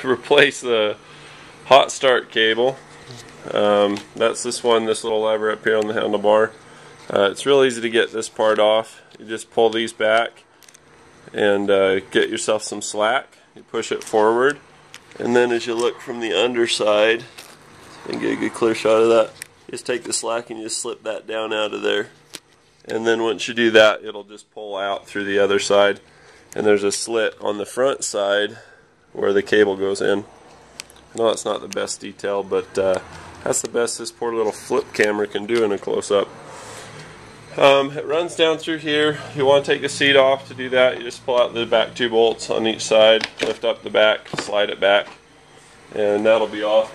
replace the hot start cable. Um, that's this one, this little lever up here on the handlebar. Uh, it's real easy to get this part off. You just pull these back and uh, get yourself some slack. You push it forward and then as you look from the underside and get a good clear shot of that, just take the slack and you just slip that down out of there. And then once you do that, it'll just pull out through the other side. And there's a slit on the front side where the cable goes in. I know that's not the best detail, but uh, that's the best this poor little flip camera can do in a close-up. Um, it runs down through here. You want to take the seat off to do that. You just pull out the back two bolts on each side, lift up the back, slide it back, and that'll be off.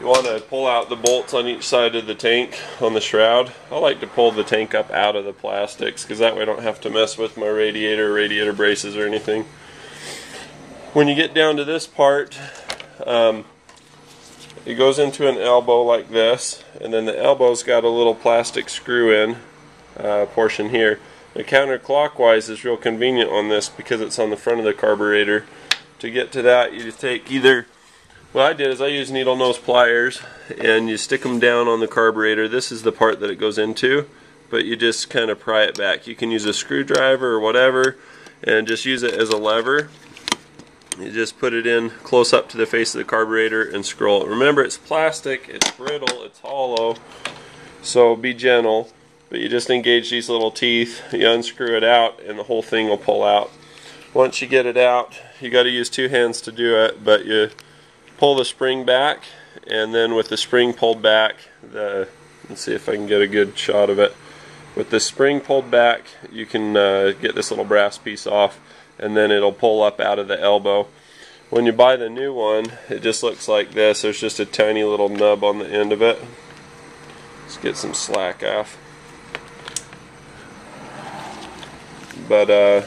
You want to pull out the bolts on each side of the tank on the shroud. I like to pull the tank up out of the plastics because that way I don't have to mess with my radiator, radiator braces or anything. When you get down to this part, um, it goes into an elbow like this, and then the elbow's got a little plastic screw in uh, portion here. The counterclockwise is real convenient on this because it's on the front of the carburetor. To get to that, you just take either, what I did is I use needle nose pliers and you stick them down on the carburetor. This is the part that it goes into, but you just kind of pry it back. You can use a screwdriver or whatever and just use it as a lever. You just put it in close up to the face of the carburetor and scroll it. Remember, it's plastic, it's brittle, it's hollow, so be gentle but you just engage these little teeth, you unscrew it out, and the whole thing will pull out. Once you get it out, you got to use two hands to do it, but you pull the spring back, and then with the spring pulled back, the let's see if I can get a good shot of it. With the spring pulled back, you can uh, get this little brass piece off, and then it'll pull up out of the elbow. When you buy the new one, it just looks like this. There's just a tiny little nub on the end of it. Let's get some slack off. But, uh,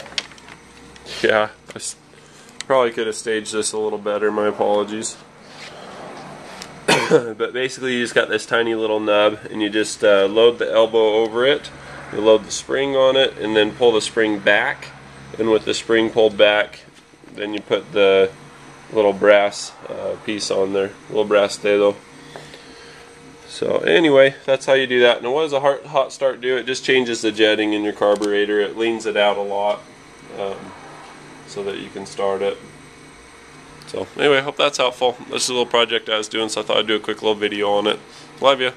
yeah, I probably could have staged this a little better. My apologies. but basically, you just got this tiny little nub, and you just uh, load the elbow over it. You load the spring on it, and then pull the spring back. And with the spring pulled back, then you put the little brass uh, piece on there, little brass dedo. So anyway, that's how you do that. And what does a hot start do? It just changes the jetting in your carburetor. It leans it out a lot um, so that you can start it. So anyway, hope that's helpful. This is a little project I was doing, so I thought I'd do a quick little video on it. Love you.